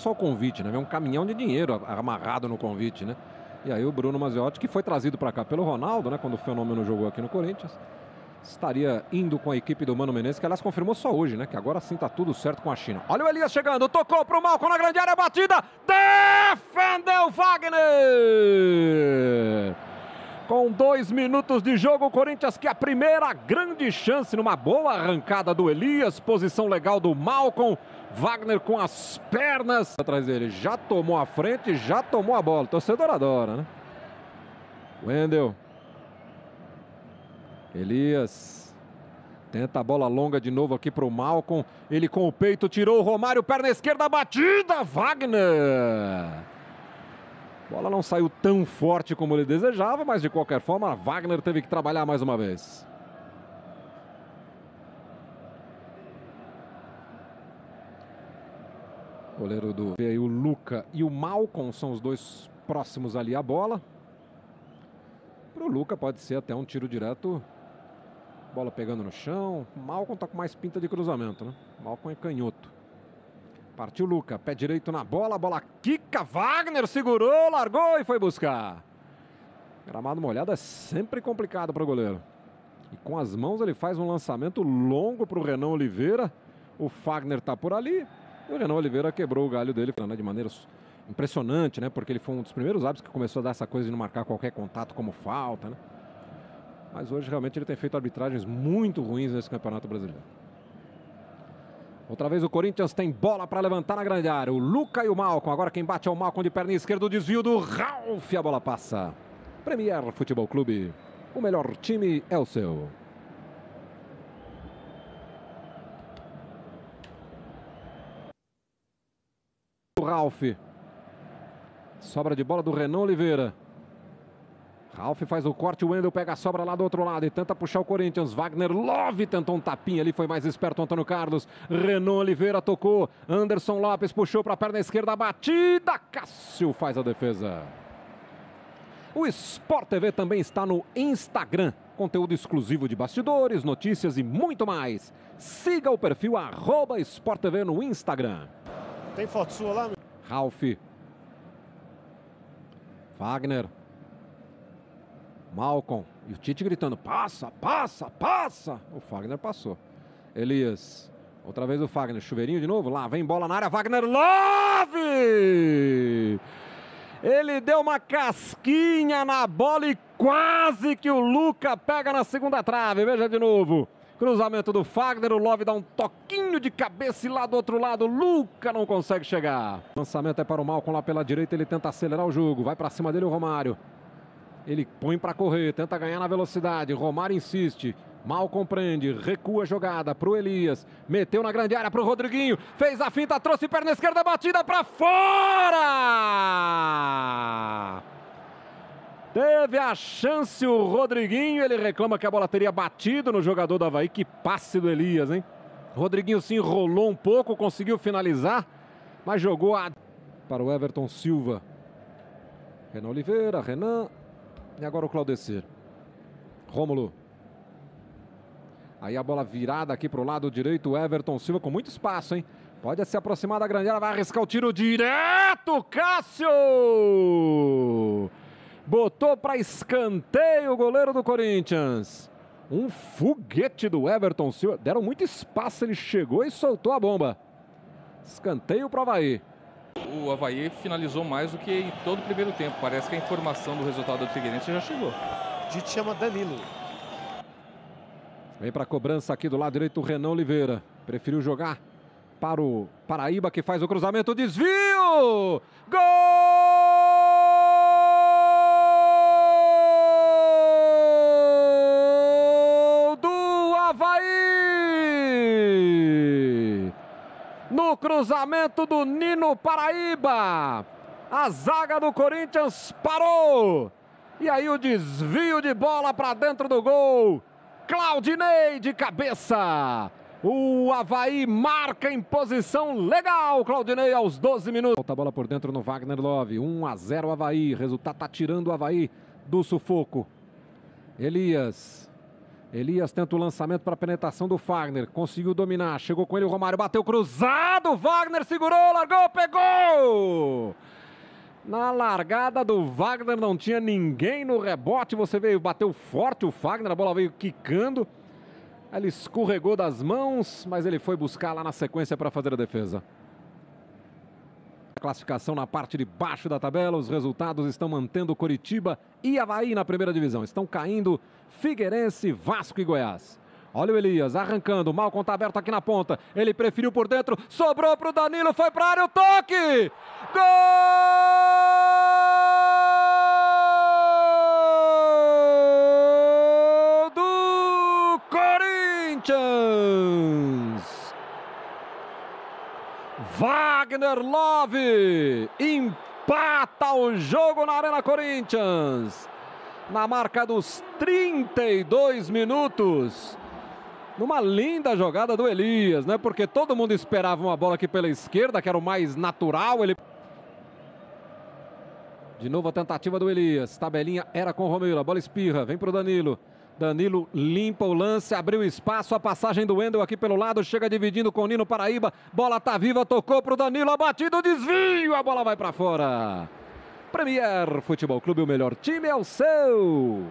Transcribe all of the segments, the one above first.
Só o convite, né? Vem um caminhão de dinheiro amarrado no convite, né? E aí o Bruno Maziotti, que foi trazido para cá pelo Ronaldo, né? Quando o Fenômeno jogou aqui no Corinthians, estaria indo com a equipe do Mano Menezes, que aliás confirmou só hoje, né? Que agora sim tá tudo certo com a China. Olha o Elias chegando, tocou pro Malcom na grande área, batida, defendeu Wagner! Com dois minutos de jogo, o Corinthians que a primeira grande chance numa boa arrancada do Elias, posição legal do Malcom. Wagner com as pernas atrás dele, já tomou a frente, já tomou a bola. Torcedor adora, né? Wendel. Elias. Tenta a bola longa de novo aqui para o Malcom. Ele com o peito tirou o Romário, perna esquerda, batida. Wagner. Bola não saiu tão forte como ele desejava, mas de qualquer forma, Wagner teve que trabalhar mais uma vez. Goleiro do. E aí o Luca e o Malcom são os dois próximos ali à bola. Para o Luca pode ser até um tiro direto. Bola pegando no chão. Malcom tá com mais pinta de cruzamento, né? Malcom é canhoto. Partiu Luca, pé direito na bola, bola quica, Wagner segurou, largou e foi buscar. Gramado molhado é sempre complicado para o goleiro. E com as mãos ele faz um lançamento longo para o Renan Oliveira. O Fagner tá por ali. E o Renan Oliveira quebrou o galho dele né, de maneira impressionante, né? Porque ele foi um dos primeiros hábitos que começou a dar essa coisa de não marcar qualquer contato como falta, né? Mas hoje realmente ele tem feito arbitragens muito ruins nesse Campeonato Brasileiro. Outra vez o Corinthians tem bola para levantar na grande área. O Luca e o Malcom. Agora quem bate é o Malcom de perna esquerda. O desvio do Ralf. A bola passa. Premier Futebol Clube. O melhor time é o seu. Ralf. Sobra de bola do Renan Oliveira. Ralf faz o corte, o Wendel pega a sobra lá do outro lado e tenta puxar o Corinthians. Wagner Love tentou um tapinha ali, foi mais esperto o Antônio Carlos. Renan Oliveira tocou, Anderson Lopes puxou para a perna esquerda, batida. Cássio faz a defesa. O Sport TV também está no Instagram. Conteúdo exclusivo de bastidores, notícias e muito mais. Siga o perfil arroba Sport TV no Instagram. Tem foto sua lá? Ralf. Wagner. Malcom. E o Tite gritando: passa, passa, passa. O Fagner passou. Elias. Outra vez o Fagner. Chuveirinho de novo. Lá vem bola na área. Wagner Love! Ele deu uma casquinha na bola e quase que o Luca pega na segunda trave. Veja de novo. Cruzamento do Fagner, o Love dá um toquinho de cabeça e lá do outro lado, Luca não consegue chegar. Lançamento é para o Malcom lá pela direita, ele tenta acelerar o jogo, vai para cima dele o Romário. Ele põe para correr, tenta ganhar na velocidade. Romário insiste. Mal compreende, recua a jogada para o Elias, meteu na grande área para o Rodriguinho, fez a finta, trouxe perna esquerda, batida para fora! Teve a chance o Rodriguinho, ele reclama que a bola teria batido no jogador do Havaí, que passe do Elias, hein? Rodriguinho se enrolou um pouco, conseguiu finalizar, mas jogou a... para o Everton Silva. Renan Oliveira, Renan, e agora o Claudecer. Rômulo. Aí a bola virada aqui para o lado direito. Everton Silva com muito espaço, hein? Pode se aproximar da grande área. Vai arriscar o tiro direto. Cássio! Botou para escanteio o goleiro do Corinthians. Um foguete do Everton Silva. Deram muito espaço. Ele chegou e soltou a bomba. Escanteio para o Havaí o Havaí finalizou mais do que em todo o primeiro tempo. Parece que a informação do resultado do Figueirense já chegou. Dito chama Danilo. Vem para a cobrança aqui do lado direito o Renan Oliveira. Preferiu jogar para o Paraíba que faz o cruzamento. Desvio! Gol No cruzamento do Nino Paraíba. A zaga do Corinthians parou. E aí o desvio de bola para dentro do gol. Claudinei de cabeça. O Havaí marca em posição legal, Claudinei, aos 12 minutos. Volta a bola por dentro no Wagner Love. 1 a 0 Havaí. Resultado tá tirando o Havaí do sufoco. Elias Elias tenta o lançamento para a penetração do Fagner. Conseguiu dominar. Chegou com ele o Romário. Bateu cruzado. Wagner segurou, largou, pegou! Na largada do Wagner não tinha ninguém no rebote. Você veio, bateu forte o Wagner. A bola veio quicando. Ele escorregou das mãos, mas ele foi buscar lá na sequência para fazer a defesa. Classificação na parte de baixo da tabela, os resultados estão mantendo Coritiba e Havaí na primeira divisão. Estão caindo Figueirense, Vasco e Goiás. Olha o Elias arrancando, Malcom está aberto aqui na ponta. Ele preferiu por dentro, sobrou para o Danilo, foi para a área o toque! Gol do Corinthians! Wagner Love empata o jogo na Arena Corinthians. Na marca dos 32 minutos. Numa linda jogada do Elias, né? Porque todo mundo esperava uma bola aqui pela esquerda, que era o mais natural. Ele de novo a tentativa do Elias. Tabelinha era com o Romero. A bola espirra. Vem para o Danilo. Danilo limpa o lance, abriu espaço, a passagem do Wendel aqui pelo lado, chega dividindo com o Nino Paraíba, bola tá viva, tocou pro Danilo, abatido, desvio, a bola vai para fora. Premier Futebol Clube, o melhor time é o seu.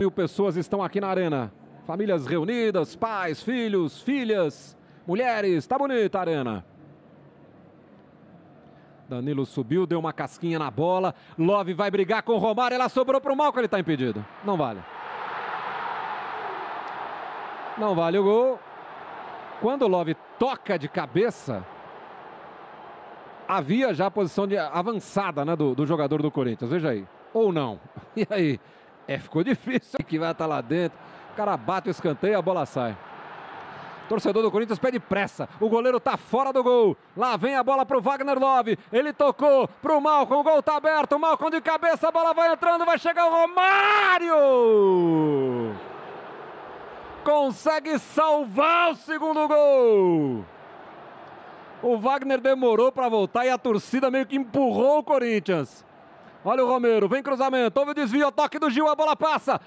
Mil pessoas estão aqui na arena. Famílias reunidas, pais, filhos, filhas, mulheres. Tá bonita a arena. Danilo subiu, deu uma casquinha na bola. Love vai brigar com o Romário. Ela sobrou para o Malco, ele está impedido. Não vale. Não vale o gol. Quando o Love toca de cabeça, havia já a posição de avançada né, do, do jogador do Corinthians. Veja aí. Ou não. E aí? É, ficou difícil que vai estar lá dentro. O cara bate o escanteio e a bola sai. Torcedor do Corinthians pede pressa. O goleiro tá fora do gol. Lá vem a bola pro Wagner Love. Ele tocou pro Malcom. O gol tá aberto. Malcom de cabeça. A bola vai entrando. Vai chegar o Romário. Consegue salvar o segundo gol. O Wagner demorou para voltar e a torcida meio que empurrou o Corinthians. Olha o Romero, vem cruzamento, houve o desvio, toque do Gil, a bola passa.